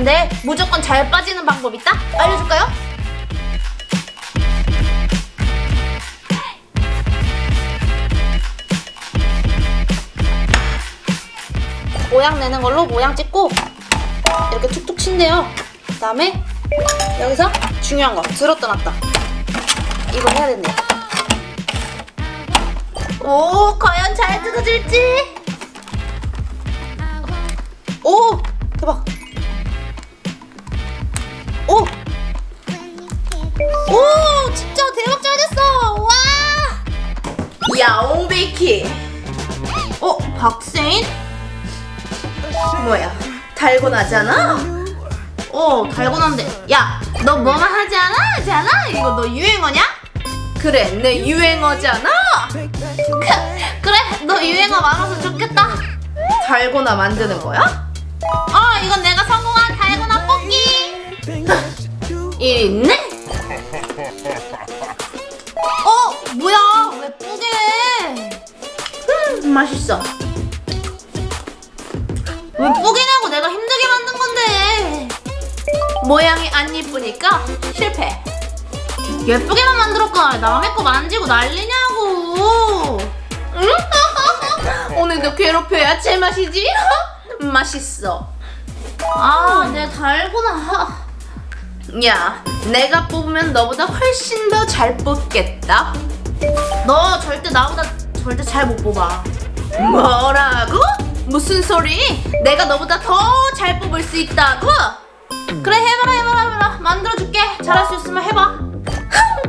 봤는데 무조건 잘 빠지는 방법 있다? 알려줄까요? 모양 내는 걸로 모양 찍고 이렇게 툭툭 친대요. 그 다음에 여기서 중요한 거 들었다 놨다. 이거 해야 된대. 오, 과연 잘 뜯어질지? 오, 대박. 어, 박세인? 뭐야, 달고나잖아? 어, 달고나인데. 야, 너 뭐만 하지 않아? 않아? 이거 너 유행어냐? 그래, 내 유행어잖아? 그래, 너 유행어 많아서 좋겠다. 달고나 만드는 거야? 어, 이건 내가 성공한 달고나 뽑기. 일 있네? 맛있어. 왜 뽀개냐고 내가 힘들게 만든 건데. 모양이 안 이쁘니까 실패. 예쁘게만 만들었걸 남의 거 만지고 난리냐고. 응? 오늘도 괴롭혀야 제맛이지? 맛있어. 아, 내 달고나. 야, 내가 뽑으면 너보다 훨씬 더 잘 뽑겠다. 너 절대 나보다 절대 잘 못 뽑아. 뭐라고? 무슨 소리? 내가 너보다 더 잘 뽑을 수 있다고? 그래 해봐라 해봐라 해봐라 만들어줄게 잘할 수 있으면 해봐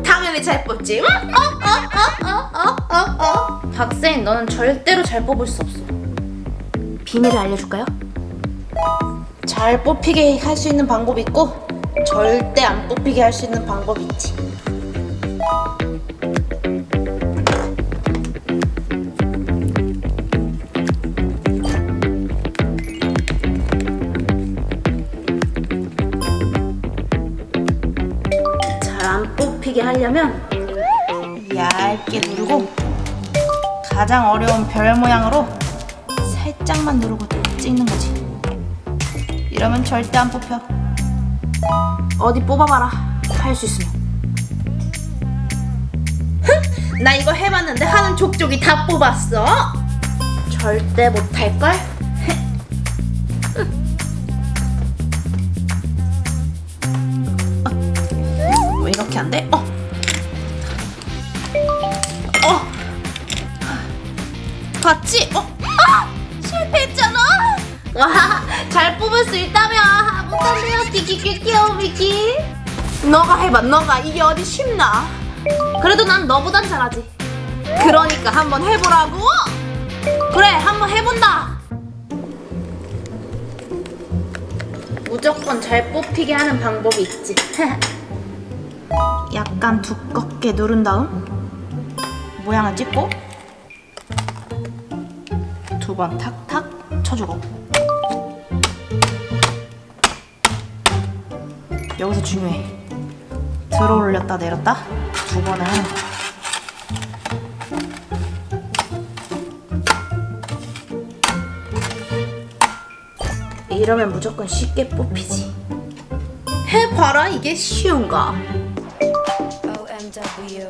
당연히 잘 뽑지 응? 어? 어? 어? 어? 어? 어? 박세인 너는 절대로 잘 뽑을 수 없어 비밀을 알려줄까요? 잘 뽑히게 할 수 있는 방법이 있고 절대 안 뽑히게 할 수 있는 방법이 있지 하려면 얇게 누르고 가장 어려운 별 모양으로 살짝만 누르고 찍는 거지. 이러면 절대 안 뽑혀. 어디 뽑아봐라. 할 수 있으면. 흥! 나 이거 해봤는데 하는 족족이 다 뽑았어. 절대 못할걸? 왜 이렇게 안 돼? 어. 어. 와, 잘 뽑을 수 있다며. 못한대요, 귀여워 비키. 너가 해봐, 너가 이게 어디 쉽나? 그래도 난 너보단 잘하지. 그러니까 한번 해보라고. 그래, 한번 해본다. 무조건 잘 뽑히게 하는 방법이 있지. 약간 두껍게 누른 다음 모양을 찍고 두 번 탁탁 쳐주고 여기서 중요해. 들어 올렸다 내렸다? 두 번을 하는 거야 이러면 무조건 쉽게 뽑히지. 해봐라 이게 쉬운가? OMW,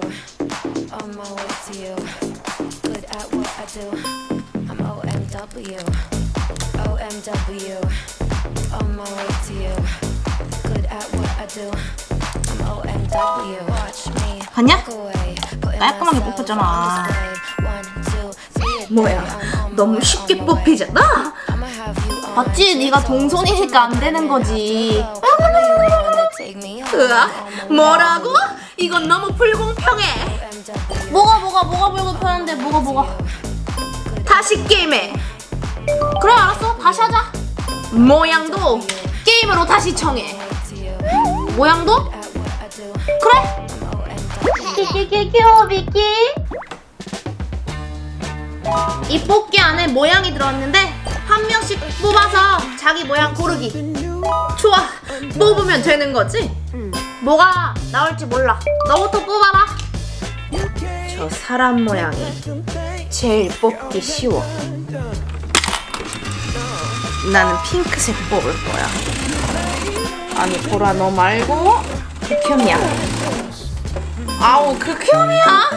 on my way to you. Good at what I do. I'm OMW, OMW, 봤냐? 깔끔하게 뽑혔잖아. 뭐야 너무 쉽게. 뽑히잖아 my 네가. 동손이니까 안 되는 거지. My 뭐라고? 이건 너무 불공평해. 뭐가 뭐가 뭐가 불공평한데 뭐가 뭐가 다시 게임해 그래 알았어 다시 하자 모양도 게임으로 다시 정해 모양도? 그래? 키키키 귀여워 비키. 이 뽑기 안에 모양이 들어있는데 한 명씩 뽑아서 자기 모양 고르기. 좋아. 뽑으면 되는 거지? 뭐가 나올지 몰라. 너부터 뽑아라. 저 사람 모양이 제일 뽑기 쉬워. 나는 핑크색 뽑을 거야. 아니 보라 너 말고 극혐이야. 아우 극혐이야.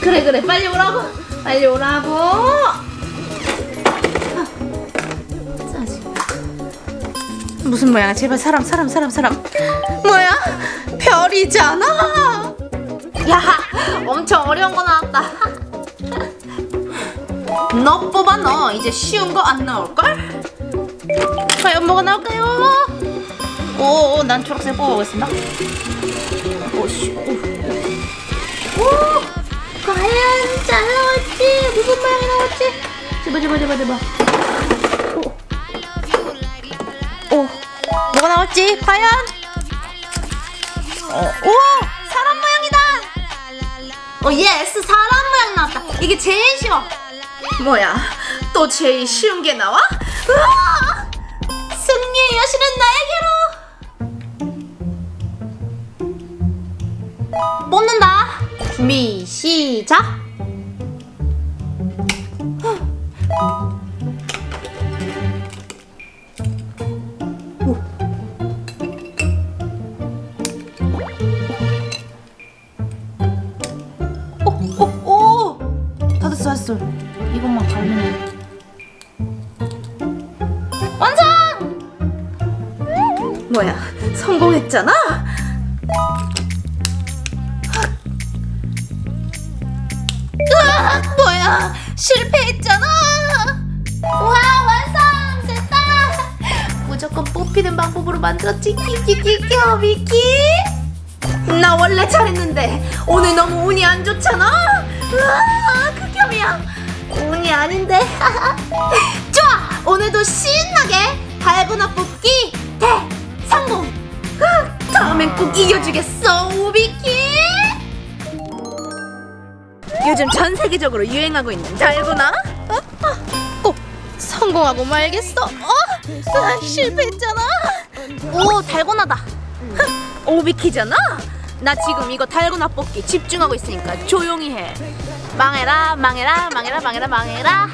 그래 그래 빨리 오라고 빨리 오라고. 무슨 모양이야? 제발 사람 사람 사람 사람. 뭐야? 별이잖아. 야, 엄청 어려운 거 나왔다. 너 뽑아 너 이제 쉬운 거 안 나올 걸? 과연 뭐가 나올까요? 오, 난 초록색 뽑아보겠습니다. 오씨, 오, 오, 과연 잘 나올지 무슨 모양이 나올지? 제발 제발 제발 제발. 오, 오, 뭐가 나올지 과연? 어, 오, 사람 모양이다. 어, yes, 사람 모양 나왔다. 이게 제일 쉬워. 뭐야, 또 제일 쉬운 게 나와? 승리의 여신은 나에게로! 뽑는다. 준비, 시작. 뭐야, 성공했잖아? 으아, 뭐야, 실패했잖아? 와, 완성! 됐다! 무조건 뽑히는 방법으로 만들었지, 끼끼끼끼, 미끼! 나 원래 잘했는데 오늘 너무 운이 안 좋잖아. 으아, 극혐이야. 운이 아닌데. 좋아. 오늘도 신나게 달고나 뽑기 다음엔 꼭 이겨주겠어, 우비키. 요즘 전 세계적으로 유행하고 있는 달고나. 어? 성공하고 말겠어. 어? 아, 실패했잖아. 오, 달고나다. 오비키잖아? 나 지금 이거 달고나 뽑기 집중하고 있으니까 조용히 해. 망해라, 망해라, 망해라, 망해라, 망해라.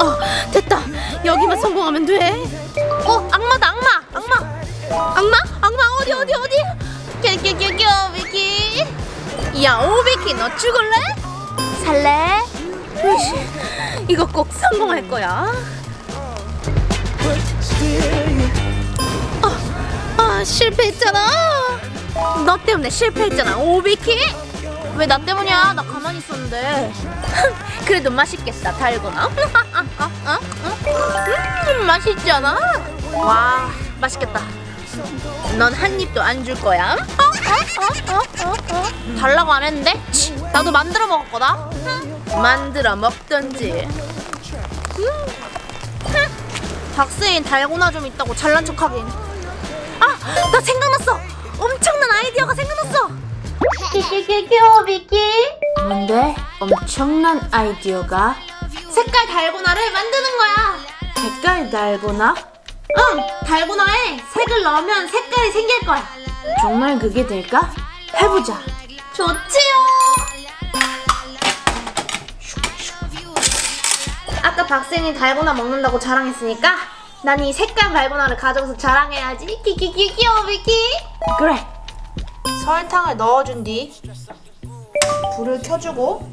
어, 됐다. 여기만 성공하면 돼. 어, 악마다, 악마, 악마. 악마? 악마 어디, 어디, 어디? 껴껴껴껴, 오비키. 야, 오 비키, 너 죽을래? 살래? 이거 꼭 성공할 거야. 아 실패했잖아 너 때문에 실패했잖아 오비키 왜 나 때문이야 나 가만히 있었는데 그래도 맛있겠다 달고나 어? 음 맛있잖아 와 맛있겠다 넌 한 입도 안 줄 거야 어? 어? 어? 어? 어? 달라고 안 했는데 치, 나도 만들어 먹었거다 만들어 먹던지 음. 박스인 달고나 좀 있다고 잘난 척하긴 아, 나 생각났어. 엄청난 아이디어가 생각났어. 끼끼끼끼오비끼. 뭔데? 엄청난 아이디어가? 색깔 달고나를 만드는 거야. 색깔 달고나? 응, 달고나에 색을 넣으면 색깔이 생길 거야. 정말 그게 될까? 해보자. 좋지요. 아까 박생이 달고나 먹는다고 자랑했으니까 난 이 색깔 달고나를 가져가서 자랑해야지 키키키 귀여워 비키 그래 설탕을 넣어준 뒤 불을 켜주고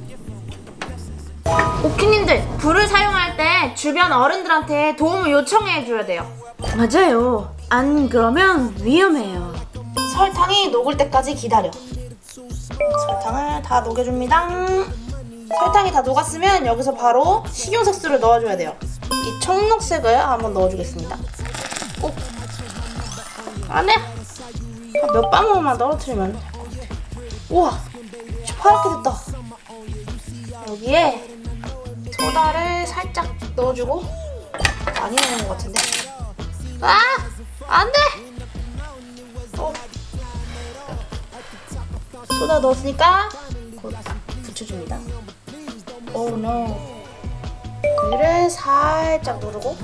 오키님들 불을 사용할 때 주변 어른들한테 도움을 요청해 줘야 돼요 맞아요 안 그러면 위험해요 설탕이 녹을 때까지 기다려 설탕을 다 녹여줍니다 설탕이 다 녹았으면 여기서 바로 식용색소를 넣어줘야 돼요. 이 청록색을 한번 넣어주겠습니다. 꼭 안에 한몇 방울만 떨어뜨리면 될 것 같아. 우와, 파랗게 됐다. 여기에 소다를 살짝 넣어주고 많이 넣는 것 같은데. 아, 안 돼. 어. 소다 넣었으니까 곧 붙여줍니다. 오 oh, no. 위를 살짝 누르고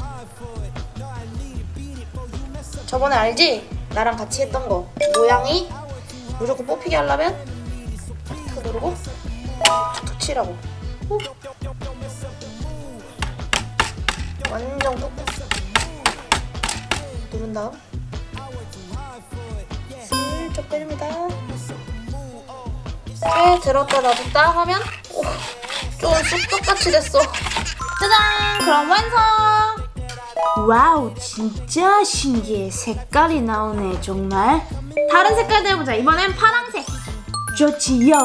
저번에 알지? 나랑 같이 했던 거 모양이 무조건 뽑히게 하려면 탁 누르고 툭툭 치라고. 누른 다음 슬쩍 빼줍니다. 꽤 들었다 놔뒀다 하면 오, 좀 쑥떡같이 됐어. 짜잔! 그럼 완성! wow, 진짜 신기해. 색깔이 나오네, 정말. 다른 색깔도 해보자. 이번엔 파랑색. 좋지요.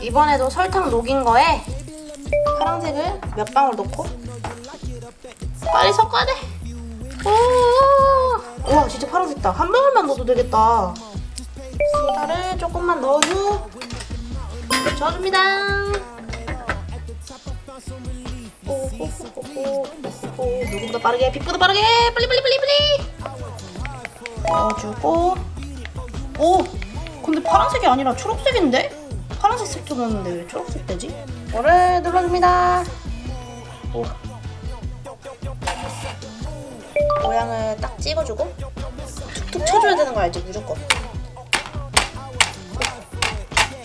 이번에도 설탕 녹인 거에 파랑색을 몇 방울 넣고 빨리 섞어야 돼. 오, 와, 진짜 파란색다. 한 방울만 넣어도 되겠다. 소다를 조금만 후 저어줍니다. 오호호호호 누구보다 빠르게 빛보다 빠르게 빨리 빨리 빨리 빨리 넣어주고 오 근데 파란색이 아니라 초록색인데? 파란색 색소 넣었는데 왜 초록색 되지? 이거를 눌러줍니다 오. 모양을 딱 찍어주고 툭툭 쳐줘야 되는 거 알지 무조건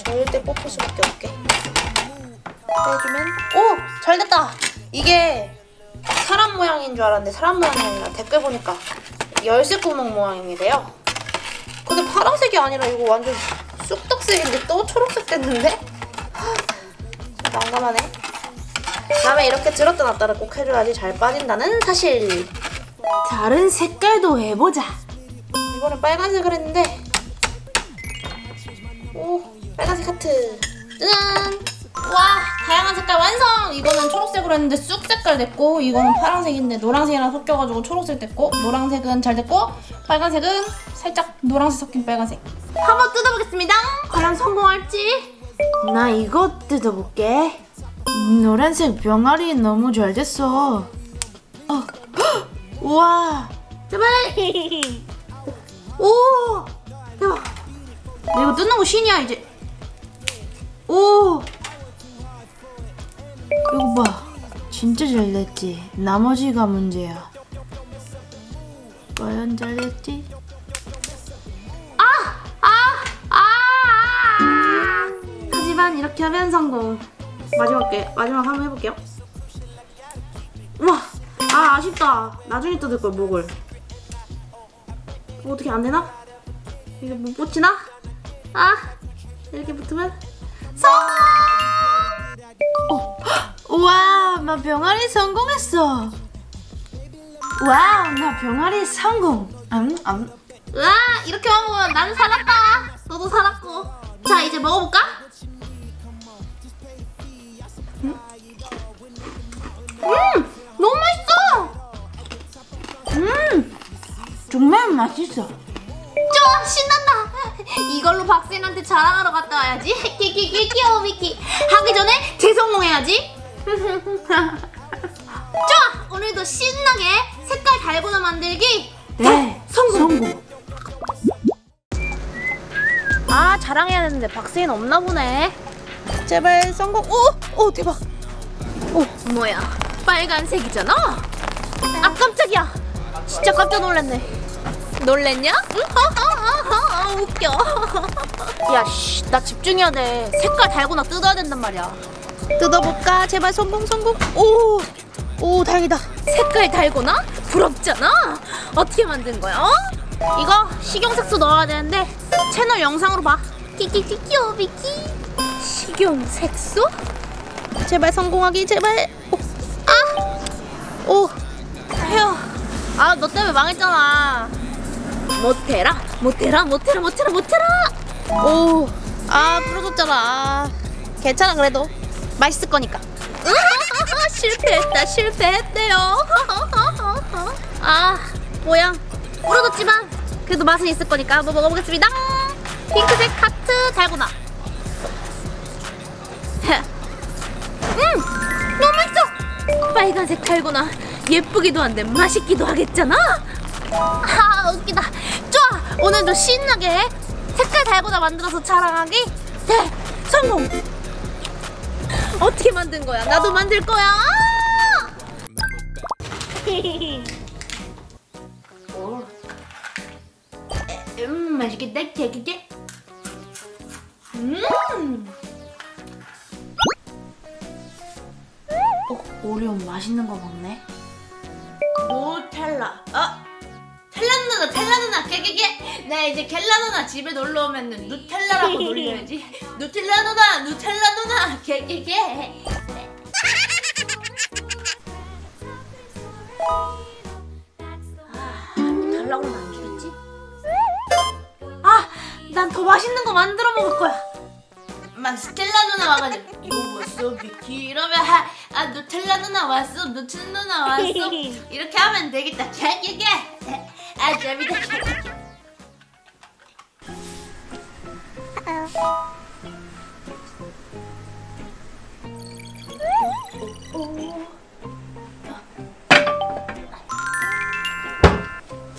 절대 뽑힐 수밖에 없게 빼주면 오! 잘 됐다! 이게 사람 모양인 줄 알았는데 사람 모양이 아니라 댓글 보니까 열쇠 구멍 모양이래요 근데 파란색이 아니라 이거 완전 쑥떡색인데 또 초록색 됐는데? 하, 난감하네 다음에 이렇게 들었다 놨다를 꼭 해줘야지 잘 빠진다는 사실 다른 색깔도 해보자. 이번엔 빨간색을 했는데. 오 빨간색 하트. 짠! 와 다양한 색깔 완성! 이거는 초록색으로 했는데 쑥 색깔 됐고 이거는 파란색인데 노란색이랑 섞여가지고 초록색 됐고 노란색은 잘 됐고 빨간색은 살짝 노란색 섞인 빨간색. 한번 뜯어보겠습니다. 과연 성공할지? 나 이거 뜯어볼게. 노란색 병아리 너무 잘 됐어 어. 우와. 제발. 오. 대박. 나 이거 뜯는 거 신이야 이제. 오. 이거 봐. 진짜 잘 됐지. 나머지가 문제야. 과연 잘 됐지? 아! 아! 아! 이렇게 하면 성공. 마지막 게 마지막 한번 해볼게요. 우와 아 아쉽다 나중에 뜯을 걸 목을 뭐 어떻게 안 되나? 이거 못 붙이나? 아 이렇게 붙으면 성공! 어, 우와 나 병아리 성공했어 wow 나 병아리 성공 음, 음. 와 이렇게 먹으면 난 살았다 너도 살았고 자 이제 먹어볼까? 음, 음 너무 맛있어 음 정말 맛있어. 좋아 신난다. 이걸로 박스인한테 자랑하러 갔다 와야지. 키키키 귀여워 미키. 하기 전에 재성공해야지. 좋아. 오늘도 신나게 색깔 달고나 만들기. 네 성공, 아 자랑해야 되는데 박스인 없나 보네. 제발 성공. 오! 오 대박. 오 뭐야. 빨간색이잖아. 아 깜짝이야 진짜 깜짝 놀랐네 놀랬냐? 아, 웃겨. 야, 씨, 나 집중해야 돼. 색깔 달고나 뜯어야 된단 말이야. 뜯어볼까? 제발 성공, 성공. 오, 오, 다행이다. 색깔 달고나? 부럽잖아. 어떻게 만든 거야? 어? 이거 식용색소 넣어야 되는데 채널 영상으로 봐. 키키키 미키. 식용색소? 제발 성공하기, 제발. 오, 아, 오. 아, 너 때문에 망했잖아. 못해라? 못해라? 못해라? 못해라? 못해라? 오아 부러졌잖아. 아, 괜찮아 그래도. 맛있을 거니까. 실패했다 실패했대요. 아 모양 부러졌지만 그래도 맛은 있을 거니까 한번 먹어보겠습니다. 핑크색 하트 달고나. 음 너무 맛있어. 빨간색 달고나 예쁘기도 한데 맛있기도 하겠잖아? 아 웃기다. 좋아. 오늘도 신나게 색깔 달고나 만들어서 자랑하기. 네 성공. 어떻게 만든 거야? 나도 만들 거야. 음 맛있겠다. 개개개 음. 어, 오리온 맛있는 거 먹네. 누텔라. 어? 텔라 누나, 텔라 누나, 깨깨깨. 나 이제 켈라 누나 집에 놀러 오면 누텔라라고 놀려야지. 누텔라 누나, 누텔라 누나, 깨깨깨. 아, 누텔라고는 안 주겠지? 아, 난 더 맛있는 거 만들어 먹을 거야. 막 스텔라 누나 와가지고 이거 왔어 비키 이러면 아, 아 누텔라 누나 왔어 누텔 누나 왔어 이렇게 하면 되겠다 개개개 아 재밌다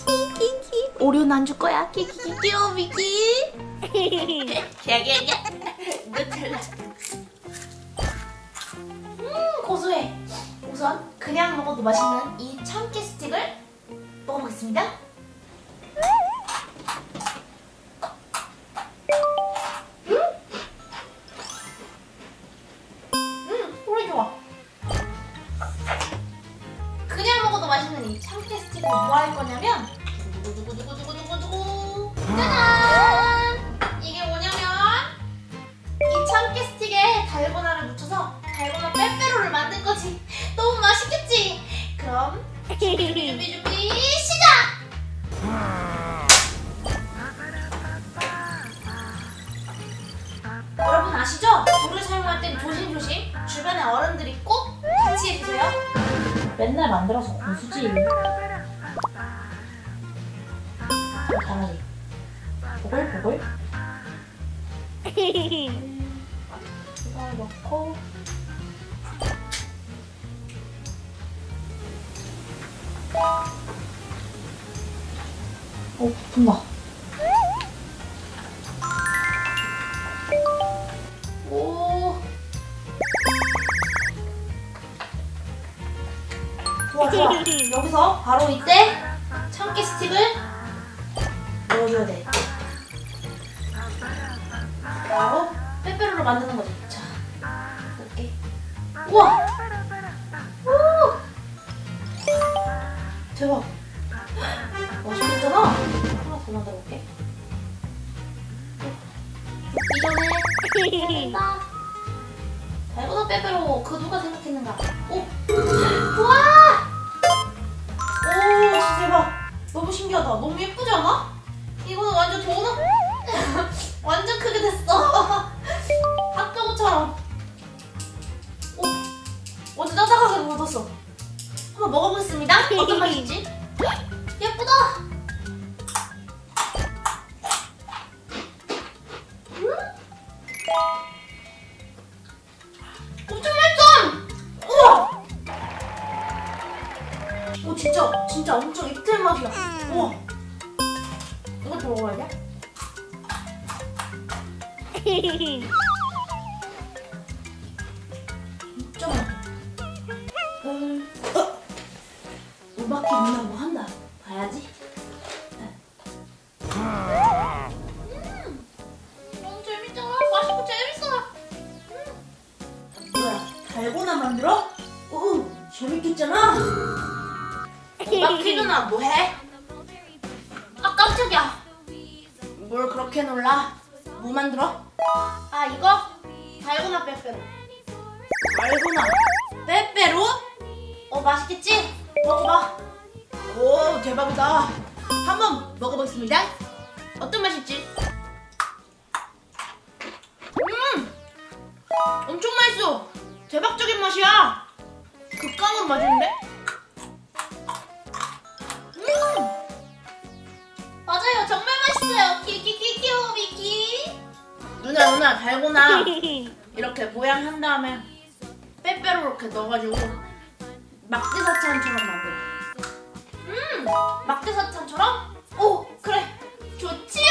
키키키 오리온 안줄 거야 키키키 귀여워 비키 개개개 누텔라 음 고소해. 우선 그냥 먹어도 맛있는 이 참깨 스틱을 먹어보겠습니다 만들어서 고수지. 넣어줘야 돼 바로 빼빼로로 만드는 거지. 자, 볼게. 우와! 오! 대박. 맛있겠잖아? 하나 더 만들어 볼게. 이전에 나 달고나 빼빼로 그 누가 생각했는가? 오! 우와! 오, 진짜 대박. 너무 신기하다. 너무 예쁘지 않아? 이거는 완전 도넛 완전 크게 됐어. 핫도그처럼. 오, 완전 짜장하게 묻었어. 한번 먹어보겠습니다. 어떤 맛인지. 예쁘다. 음? 엄청 맛있어. 우와. 오 진짜 진짜 엄청 이틀 맛이야. 우와. 이것 뭘 그렇게 놀라? 뭐 만들어? 아 이거? 달고나 빼빼로. 달고나. 빼빼로? 어 맛있겠지? 먹어봐. 오 대박이다. 한번 먹어보겠습니다. 어떤 맛일지. 음! 엄청 맛있어. 대박적인 맛이야. 극강으로 맛있는데? 음! 맞아요. 정말 맛있어요 키키키키오 미키 누나 누나 달고나 이렇게 모양 한 다음에 빼빼로 이렇게 넣어가지고 막대 사탕처럼 만들어. 음, 막대 사탕처럼? 오, 그래, 좋지요.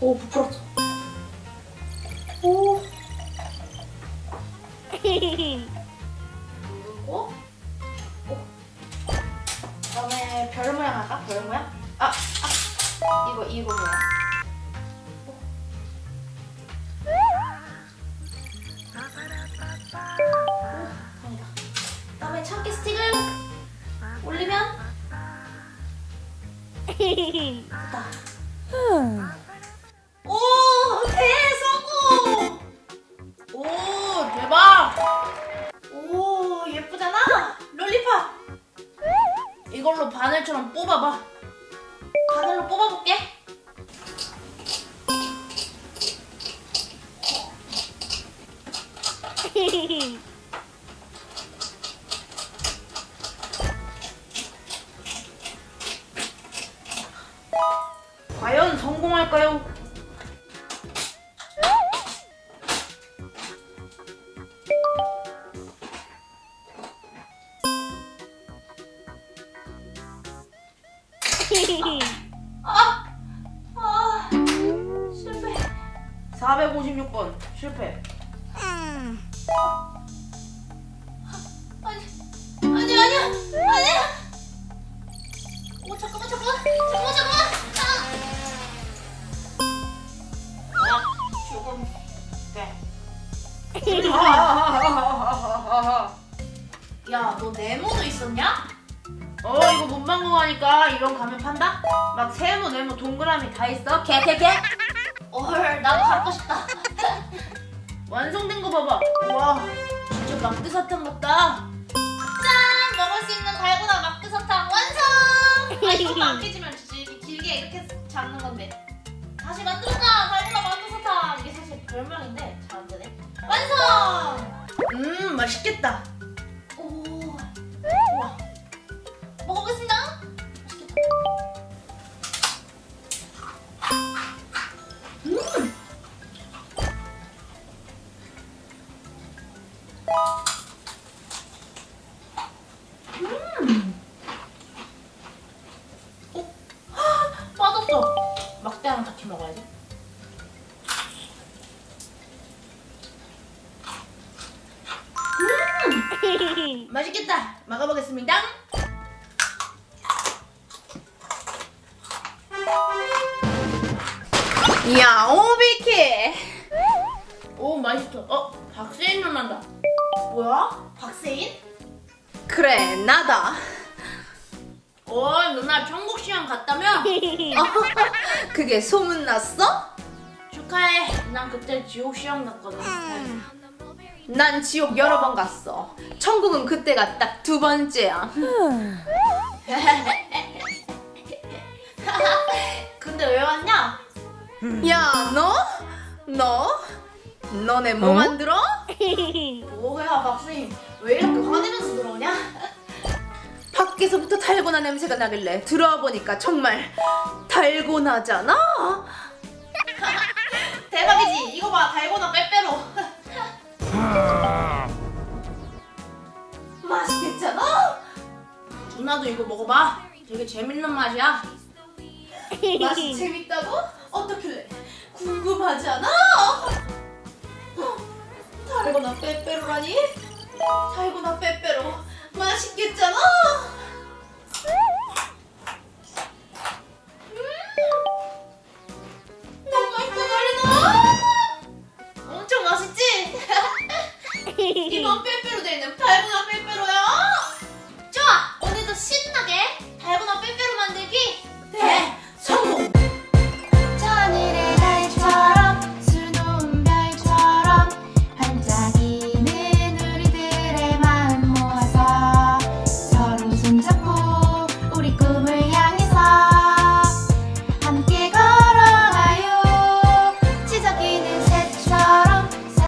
오, 부풀었어. 오. 뽑아볼게. 네모도 있었냐? 어, 이거 문방구 가니까 이런 가면 판다? 막 세모, 네모, 동그라미 다 있어. 개개개. 헐, 나도 갖고 싶다. 완성된 거 봐봐. 와, 진짜 막대 사탕 같다. 짠! 먹을 수 있는 달고나 막대 사탕 완성! 아, 이거 안 깨지면 이렇게 길게 이렇게 잡는 건데. 다시 만들었다! 달고나 막대 사탕! 이게 사실 별명인데 잘 안 되네. 완성! 음, 맛있겠다. 먹어보겠습니다. 소문났어? 축하해. 난 그때 지옥 시험 갔거든. 난 지옥 여러 번 갔어 천국은 그때가 딱 두 번째야 근데 왜 왔냐? 야 너? 너? 너네 뭐 만들어? 뭐야, 박세인. 왜 이렇게 화내면서 들어오냐? 밖에서부터 달고나 냄새가 나길래 들어와 보니까 정말 달고나잖아 대박이지? 이거 봐, 달고나 빼빼로. 맛있겠잖아? 누나도 이거 먹어봐. 되게 재밌는 맛이야. 맛이 재밌다고? 어떻길래? 궁금하지 않아? 어, 달고나 빼빼로라니? 달고나 빼빼로 맛있겠잖아?